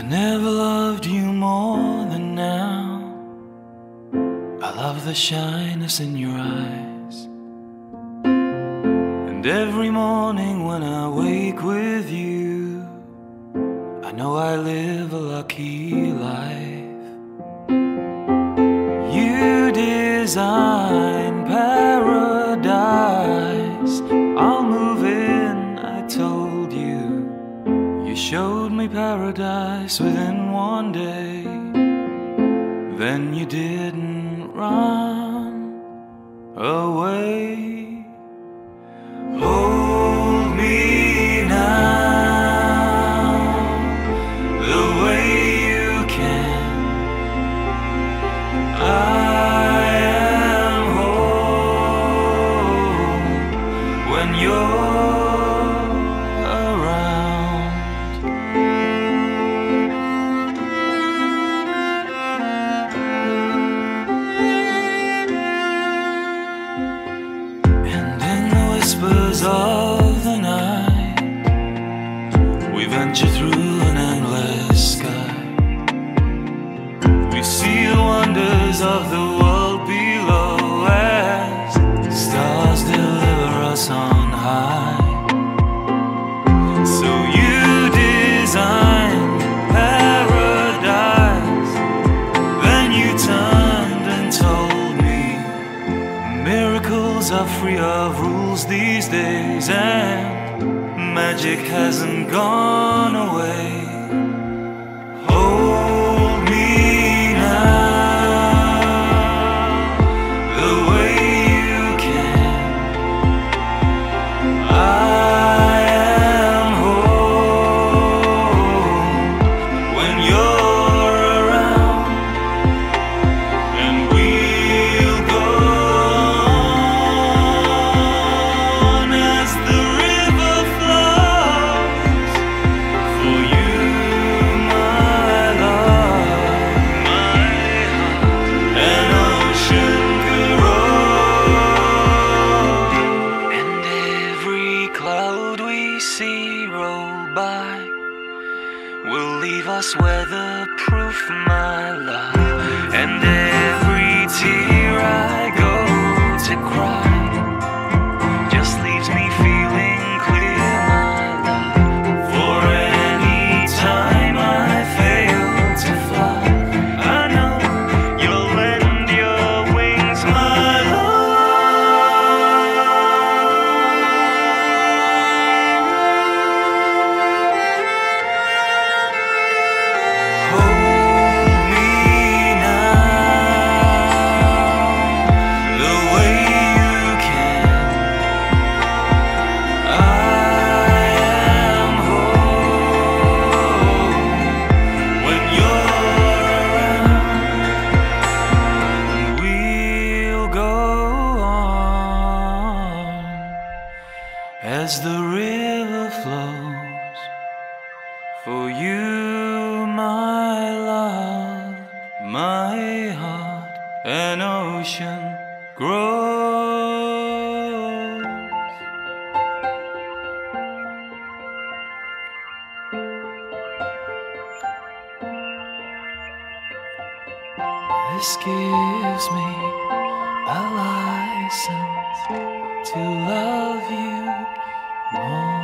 I never loved you more than now. I love the shyness in your eyes. And every morning when I wake with you, I know I live a lucky life. You desire. Me paradise within one day. Then you didn't run away. Of the night, we venture through an endless sky. We see the wonders of the are free of rules these days, and magic hasn't gone away. Leave us weatherproof, my love, and an ocean grows. This gives me a license to love you more.